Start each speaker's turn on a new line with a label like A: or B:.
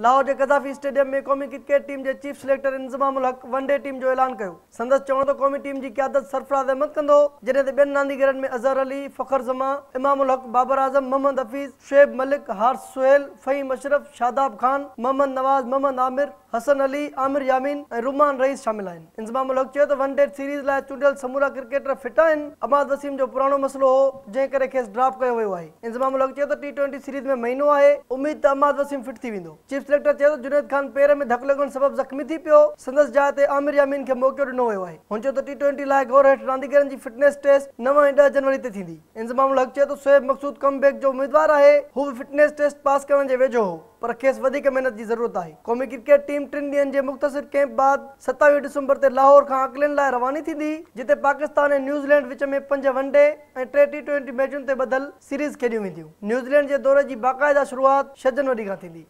A: लाहौर के कदाफ़ी स्टेडियम में क़ौमी क्रिकेट टीम के चीफ सिलेक्टर जो ऐलान क़ौमी टीम इमाम अज़र बाबर आज़म मोहम्मद हफ़ीज़ शुएब मलिक हार्स सुहेल फ़हीम अशरफ़ नवाज़ मोहम्मद आमिर हसन अली आमिर यामीन ऐं रुमान रईस शामिल आहिनि त तो वनडे सीरीज़ ला चूंडियल समूरा क्रिकेटर फिट हैं अमाद वसीम जो पुराणो मसलो हो उम्मीद तो अमाद वसीम फिट थी चीफ चीफ सिलेक्टर चयो जुनेद खान पेर में धक लॻण सबबु ज़ख़्मी थी पियो संदसि जहा ते आमिरयामीन खे मौक़ो ॾिनो वियो आहे हुनजो त टी ट्वेंटी रांदीगरनि जी फिटनेस टेस्ट ऐं ॾह जनवरी ते थींदी इंज़माम सोएब मक़सूद कमबे जो उमेदवार आहे हू बि फिटनेस टेस्ट पास करण जे वेझो हो पर खेसि वधीक महिनत जी ज़रूरत आहे क़ौमी क्रिकेट टीम टिनि ॾींहंनि जे मुख़्तसिर कैंप बाद सतावीह डिसंबर ते लाहौर खां अकलैंड लाइ रवानी थींदी जिते पाकिस्तान ऐं न्यूज़ीलैंड विच में पंज वन डे ऐं टे टी ट्वेंटी मैचुनि ते ॿधलु सीरीज़ खेॾियूं वेंदियूं न्यूज़ीलैंड जे दौरे जी बाक़ाइदा शुरूआत छह जनवरी खां थींदी